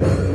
you.